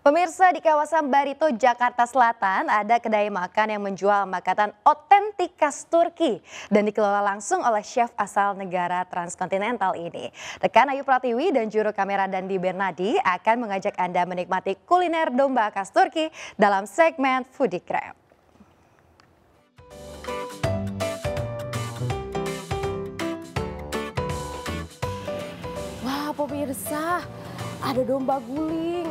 Pemirsa di kawasan Barito, Jakarta Selatan ada kedai makan yang menjual makanan otentik khas Turki dan dikelola langsung oleh chef asal negara transkontinental ini. Rekan Ayu Pratiwi dan juru kamera Dandi Bernadi akan mengajak Anda menikmati kuliner domba khas Turki dalam segmen Foodie Crab. Wah pemirsa, ada domba guling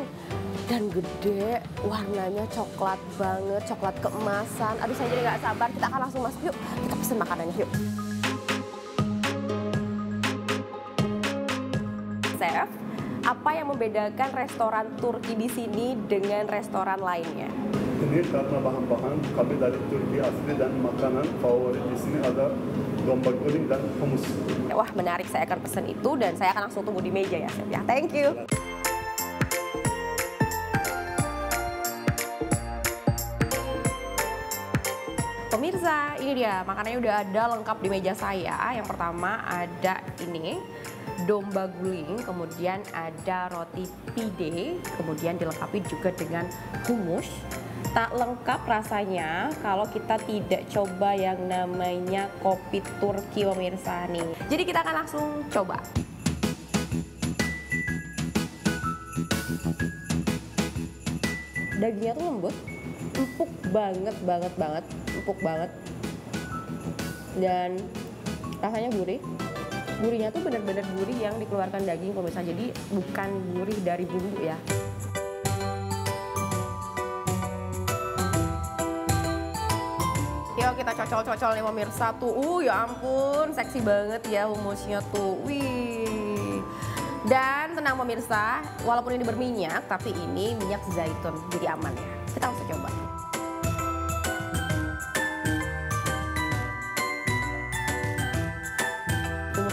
dan gede, warnanya coklat banget, coklat keemasan. Aduh saya jadi nggak sabar, kita akan langsung masuk yuk. Kita pesen makanannya yuk. Apa yang membedakan restoran Turki di sini dengan restoran lainnya? Ini karena bahan-bahan kami dari Turki asli dan makanan favorit di sini ada domba guling dan hummus. Wah menarik, saya akan pesen itu dan saya akan langsung tunggu di meja ya ya. Thank you. Ini dia makanannya udah ada lengkap di meja saya. Yang pertama ada ini domba guling, kemudian ada roti pide, kemudian dilengkapi juga dengan hummus. Tak lengkap rasanya kalau kita tidak coba yang namanya kopi Turki pemirsa nih. Jadi kita akan langsung coba. Dagingnya tuh lembut, empuk banget banget banget, empuk banget. Dan rasanya gurih. Gurihnya tuh benar-benar gurih yang dikeluarkan daging pemirsa. Jadi bukan gurih dari bumbu ya. Yuk kita cocol-cocol nih pemirsa tuh. Uh ya ampun, seksi banget ya humusnya tuh. Wih. Dan tenang pemirsa, walaupun ini berminyak, tapi ini minyak zaitun, jadi aman ya. Kita langsung coba.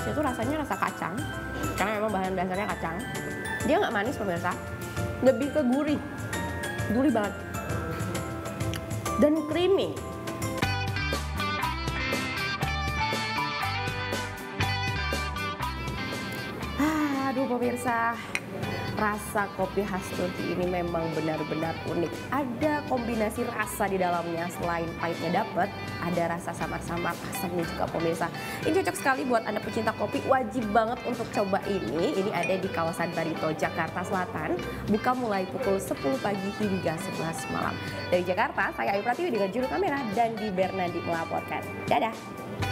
Humusnya tuh rasanya rasa kacang, karena memang bahan dasarnya kacang. Dia nggak manis pemirsa, lebih ke gurih, gurih banget. Dan creamy, Aduh pemirsa, rasa kopi khas Turki ini memang benar-benar unik. Ada kombinasi rasa di dalamnya selain pahitnya dapat, ada rasa samar-samar asamnya juga pemirsa. Ini cocok sekali buat Anda pecinta kopi, wajib banget untuk coba ini. Ini ada di kawasan Barito, Jakarta Selatan. Buka mulai pukul 10 pagi hingga 11 malam. Dari Jakarta, saya Ayu Pratiwi dengan juru kamera dan di Bernadi melaporkan. Dadah!